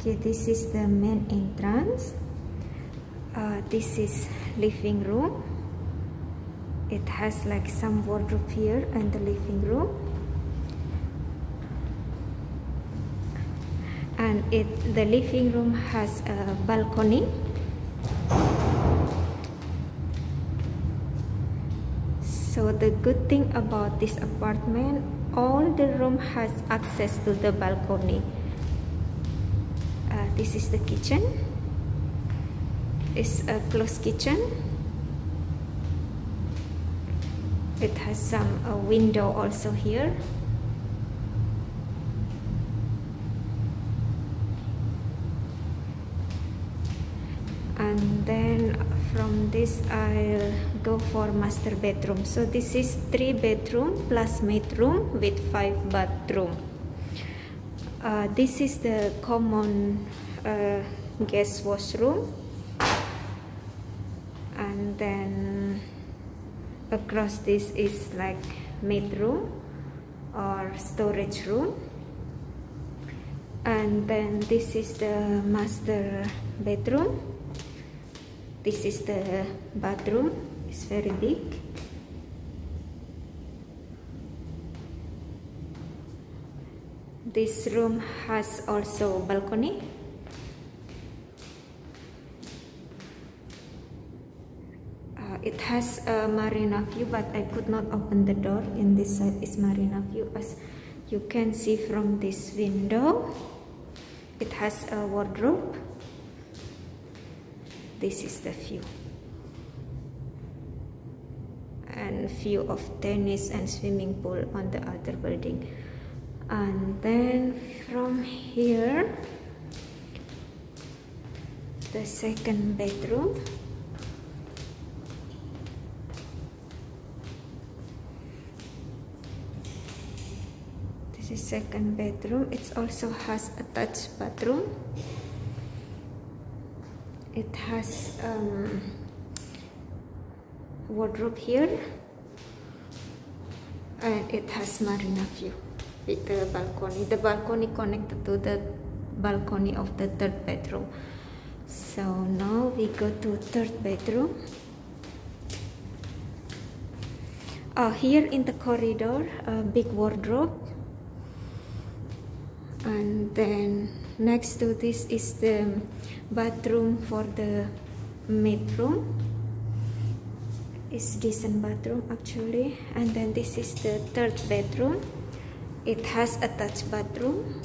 okay this is the main entrance. Uh, this is living room. It has like some wardrobe here and the living room. And it the living room has a balcony. So the good thing about this apartment all the room has access to the balcony this is the kitchen. It's a closed kitchen. It has some a window also here. And then from this I'll go for master bedroom. So this is three bedroom plus maid room with five bathroom. Uh, this is the common uh, guest washroom. And then across this is like maid room or storage room. And then this is the master bedroom. This is the bathroom. It's very big. This room has also balcony it has a marina view but I could not open the door. In this side is marina view as you can see from this window. It has a wardrobe. This is the view. And view of tennis and swimming pool on the other building. And then from here the second bedroom is second bedroom. It also has attached bathroom. It has um, wardrobe here. And it has marina view. With the balcony. The balcony connected to the balcony of the third bedroom. So now we go to third bedroom. Uh, here in the corridor a big wardrobe and then next to this is the bathroom for the maid room it's decent bathroom actually. And then this is the third bedroom. It has attached bathroom.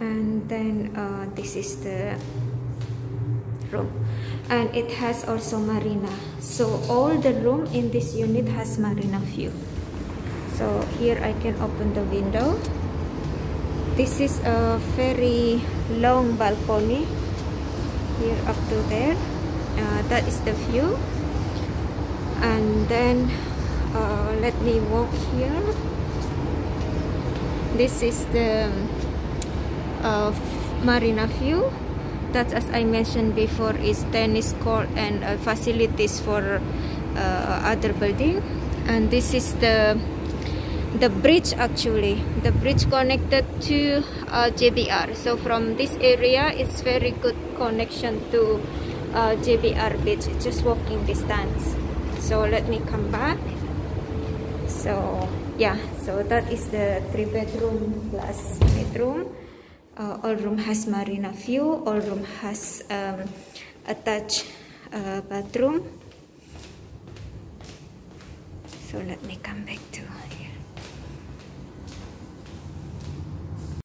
And then uh, this is the room. And it has also marina. So all the room in this unit has marina view so here I can open the window. This is a very long balcony. Here up to there. Uh, that is the view. And then uh, let me walk here. This is the uh, marina view. That as I mentioned before is tennis court and uh, facilities for uh, other building. And this is the the bridge actually. The bridge connected to uh, JBR so from this area it's very good connection to uh, JBR beach just walking distance. So let me come back. So yeah. So that is the three bedroom plus bedroom. Uh, all room has marina view. All room has um, attached uh, bathroom. So let me come back to